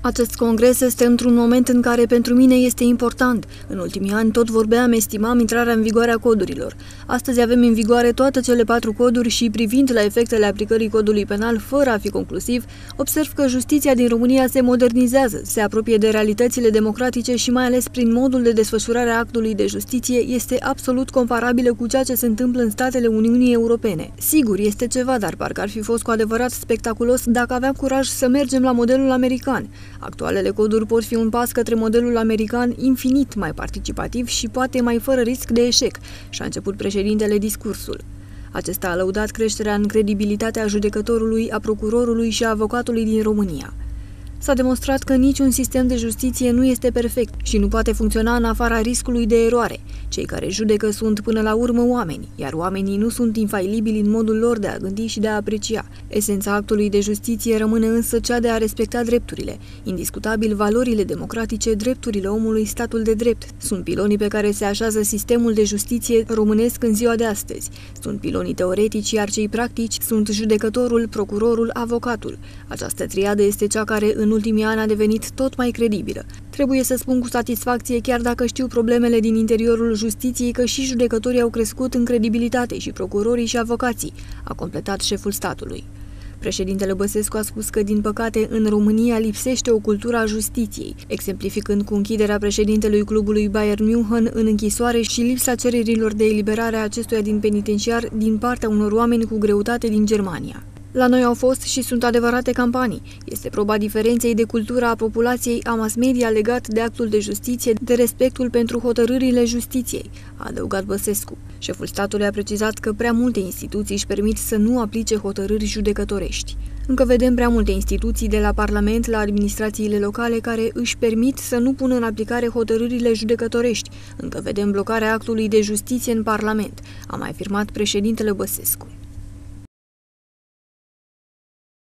Acest congres este într-un moment în care pentru mine este important. În ultimii ani tot vorbeam, estimam intrarea în vigoare a codurilor. Astăzi avem în vigoare toate cele patru coduri și privind la efectele aplicării codului penal fără a fi conclusiv, observ că justiția din România se modernizează, se apropie de realitățile democratice și mai ales prin modul de desfășurare a actului de justiție este absolut comparabilă cu ceea ce se întâmplă în statele Uniunii Europene. Sigur, este ceva, dar parcă ar fi fost cu adevărat spectaculos dacă aveam curaj să mergem la modelul american. Actualele coduri pot fi un pas către modelul american infinit mai participativ și poate mai fără risc de eșec, și a început președintele discursul. Acesta a lăudat creșterea în credibilitatea judecătorului, a procurorului și a avocatului din România. S-a demonstrat că niciun sistem de justiție nu este perfect și nu poate funcționa în afara riscului de eroare. Cei care judecă sunt până la urmă oameni, iar oamenii nu sunt infailibili în modul lor de a gândi și de a aprecia. Esența actului de justiție rămâne însă cea de a respecta drepturile. Indiscutabil, valorile democratice, drepturile omului, statul de drept sunt pilonii pe care se așează sistemul de justiție românesc în ziua de astăzi. Sunt pilonii teoretici, iar cei practici sunt judecătorul, procurorul, avocatul. Această triadă este cea care în în ultimii ani a devenit tot mai credibilă. Trebuie să spun cu satisfacție, chiar dacă știu problemele din interiorul justiției, că și judecătorii au crescut în credibilitate și procurorii și avocații, a completat șeful statului. Președintele Băsescu a spus că, din păcate, în România lipsește o cultură a justiției, exemplificând cu închiderea președintelui clubului Bayern München în închisoare și lipsa cererilor de eliberare a acestuia din penitenciar din partea unor oameni cu greutate din Germania. La noi au fost și sunt adevărate campanii. Este proba diferenței de cultură a populației a mass media legat de actul de justiție, de respectul pentru hotărârile justiției, a adăugat Băsescu. Șeful statului a precizat că prea multe instituții își permit să nu aplice hotărâri judecătorești. Încă vedem prea multe instituții de la Parlament la administrațiile locale care își permit să nu pună în aplicare hotărârile judecătorești. Încă vedem blocarea actului de justiție în Parlament, a mai afirmat președintele Băsescu.